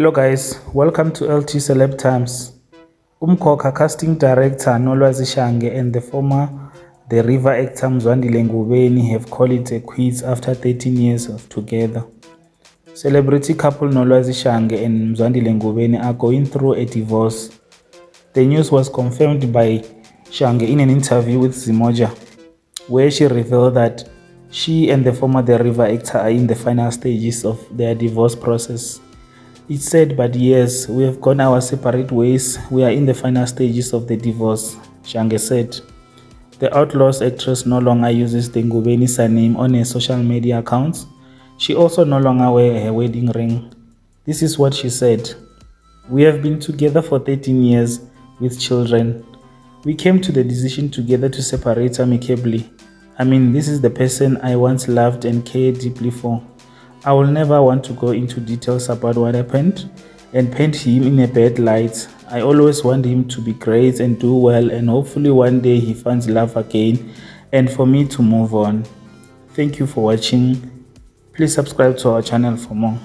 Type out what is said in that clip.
Hello guys, welcome to LT Celeb Times. Umkhokha casting director Nolwazi Shange and the former The River actor Mzwandile Ngubeni have called it a quits after 13 years of together. Celebrity couple Nolwazi Shange and Mzwandile Ngubeni are going through a divorce. The news was confirmed by Shange in an interview with Zimoja, where she revealed that she and the former The River actor are in the final stages of their divorce process. It's said, but yes, we have gone our separate ways. We are in the final stages of the divorce, Shange said. The Outlaws actress no longer uses the Ngubeni surname on her social media accounts. She also no longer wears her wedding ring. This is what she said. We have been together for 13 years with children. We came to the decision together to separate amicably. I mean, this is the person I once loved and cared deeply for. I will never want to go into details about what happened and paint him in a bad light. I always want him to be great and do well, and hopefully, one day he finds love again and for me to move on. Thank you for watching. Please subscribe to our channel for more.